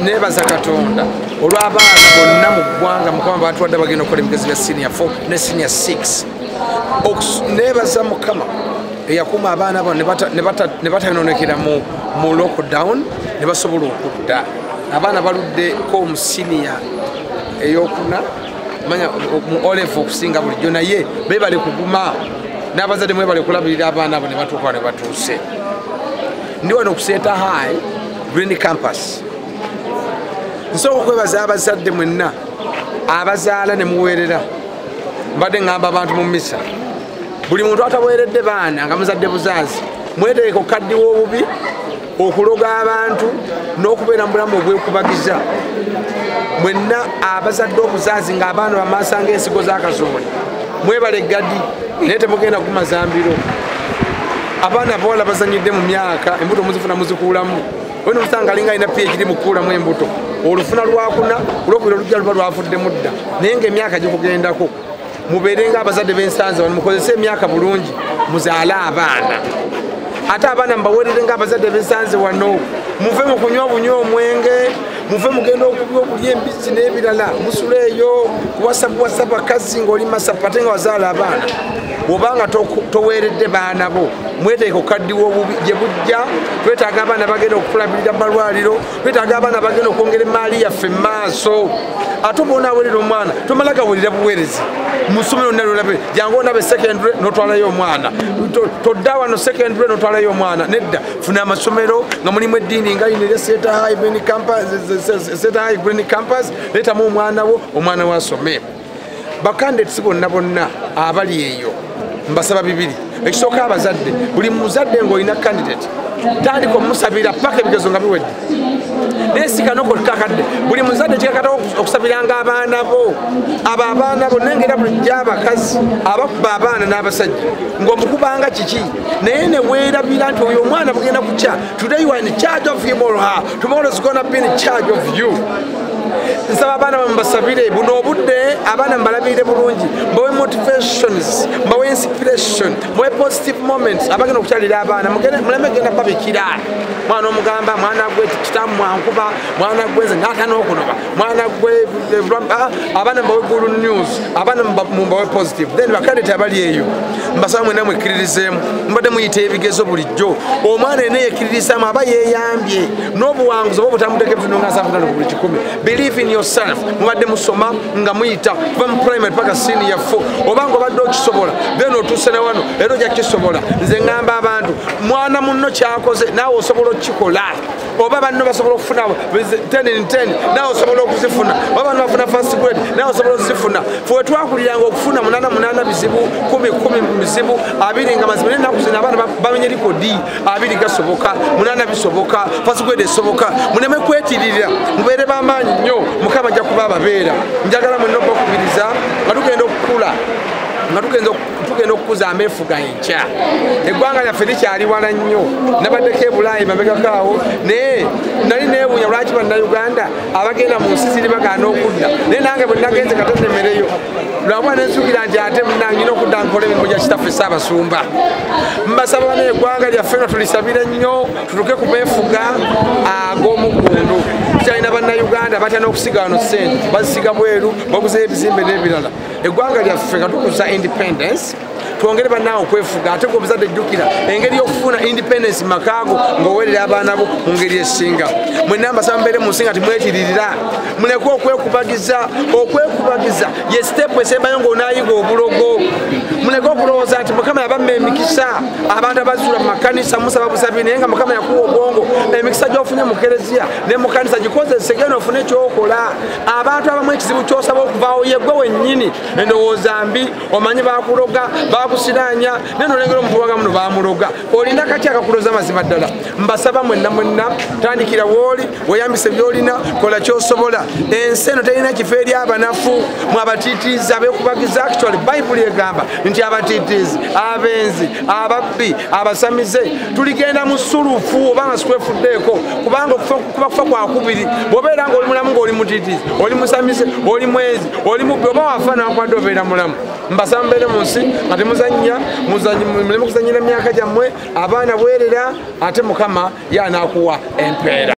nebaza katonda. Olw'abaana bonna mu ggwanga mukama batuwadde bagenda okukola ebigezo bya senior 4 ne senior 6 nebaza mukama eyakuuma abaana bano ne batanonekera mu lockdown ne basobola okudda. Abaana baluddeko mu siniya eyokuna manya mu olef okusinga bulijjo naye bebale kuguma. N'abazadde mwebale kulabirira abaana abo ne batuuka ne batuuse. Ndi wano okuseeta high green campus nsobola okwebaza abazadde mwenna abazaala ne muweerera mbadde ŋŋamba abantu mu misa buli muntu ataweeredde baana nga muzadde buzaazi mweteeka okukaddiwa obubi okuloga abantu n'okubeera mu bulamu obwekubagiza. Mwenna abazadde obuzaazi ng'abaana bamaasa ngaensigo z'akazoole mwebale eggadi naye temugenda kumazambiro abaana abawala bazanyidde mu myaka embuto muzifuna muzikuulamu. Oyina omusanga alinga alina phd mukuulamu embuto olufuna lwakuna olwokubira olujja luba lwavudde dda naye ngaemyaka gikugendako mubeere nga abazadde b'ensanze wano mukozese emyaka bulungi muzaale abaana. Ate abaana mubawerere nga abazadde b'ensanze wano muve mu kunywa obunywa omwenge muve mugenda okulya embizzi n'ebirala. Musula eyo kuwasabuwasa bakazi ngaoli masapu ate nga wazaala abaana. Bwobanga toweeredde baana bo mweteeka okukaddiwa obubi gye bujja. Twetaaga abaana bagenda okukulabirira malwaliro twetaaga abaana bagenda okwongera emaali yaffe mu maaso. Ate oba onaawerera omwana tomala gawulira buweerezi. Musomero nalolabe jangu onabe secondary notwalayo omwana. Todda wano secondary notwalayo omwana nedda. Funa amasomero nga mulimu eddiini nga lino erya seta high green campus leetamu omwana wo omwana wo asome. Bakandetsi bonna bonna abali eyo mbasaba bibiri. Ekisooka abazadde buli muzadde ngaolina candidate tandika omusabira paka ebigezo nga biwedde naye sikanokokakadde buli muzadde kikakata okusabiranga abaana bo. Abo abaana bo nengera bulijjo abakazi abakuba abaana n'abasajja. Ngaomukubanga kiki? Naye neweerabira nti oyo omwana bugenda kukya today you are in charge of him or her. Tomorrow is gonna be in charge of you nsaba abaana bamubasabire buno obudde abaana mubalabirire bulungi. Mbawe motivations mbawe inspiration mbawe positive moments. Abagenda okukyalira abaana muleme genda babikira mwana omugamba mwana gwe kitamu mwankuba mwana gwe nze naata n'okunoba mwana gwe abaana mbawe good news abaana mumbawe positive. Then bakadete abali eyo. Mbasaba mwena mwekkiririzemu mbadde muyita ebigezo bulijjo. Omwana ena yekkiririzaamu aba yeeyambye. N'obuwanguzi oba obutamutekebutuno nga asafunano ku buli kikumi believe in yourself. Mubadde musoma nga muyita kuva mu primary paka senior 4 oba nga obadde okisobola then otuuse ne wano era ojja kisobola nze ŋŋamba abantu mwana munno kyakoze naawe osobola okukikola. Oba banno basobola okufuna 10 naawe osobola okuzifuna. Oba banno bafuna fast grade naawe osobola okuzifuna. Fe twakuliranga okufuna 88 bizibu 1 bizibu abiri nga mazima. Naye ennaku zino abaana bamenye likodi abiri gasoboka 8 bisoboka fast grade esoboka. Muleme kwetiririra mubeere bamaanyi nnyo. Mukama ajja kuba ababeera. Njagala mwenna okubakubiriza nga tugenda okukula nga tugenda okukuza ameefuga enkya. Eggwanga lyaffe likyali wala nnyo. Nabaddeko ebulaayi mabegakaawo naye nali neewuunya lwaki bannayuganda abagenda mu nsi ziri bagaana okudda. Naye nange bwe nagenze katondemereyo lwakuba nensuukira nti ate munangina okudda nkola emirimu gya kitaffe saabasumba mbasaba bana eggwanga lyaffe nga tulisabire nnyo tutuke ku meefuga ag'omugundu tukyalina bannayuganda batya n'okusiga wano sente bazisiga bweru baguzeyo ebizimbe n'ebirala. Eggwanga lyaffe nga tukuza independence twongere bannaawe okwefuga ate gwe obuzadde jjukira engeri y'okufuna independence makaago ng'oweerera abaana bo mu ngeri esinga. Mwenna mbasaba mbeere mu nsi nga timwetiririra muleke okwekubagiza okwekubagiza. Ye sitepu esembayo ng'onaayiga obulogo. Muleke okulowooza nti mukama yabamma emikisa. Abantu abazuula mu makanisa musaba busabi naye nga mukama yakuwa obwongo gy'ofunye mu kereziya ne mu kanisa gikozese genda ofune ekyokola. Abantu abamu ekizibu kyosaba okuvaawo yegwe wennyini endowooza mbi omanyi bakuloga bakusiranya naye nolengera omutuwaga muno bamuloga olina kati akakuloza mazima ddala. Mbasaba mwenna mwenna tandikira wooli weyambise byolina kola kyosobola. Ensi eno terina kifo eri abanafu mwe abatiitiizi abekubagiza actually bayibuli egamba nti abatiitiizi abenzi ababbi abasamize tuligenda mu sulufu obanga sikwefuddeeko kubanga kuba kufa kwakubiri bwobeera nga oli mulamu ngaoli mutiitiizi oli musamize oli mwenzi oli mubbi oba wafa nakwadde obeera mulamu. Mbasaba mubeere mu nsi nga temuzanya muleme kuzanyira emyaka gyammwe abaana bwerera ate mukama ye anaakuwa empeera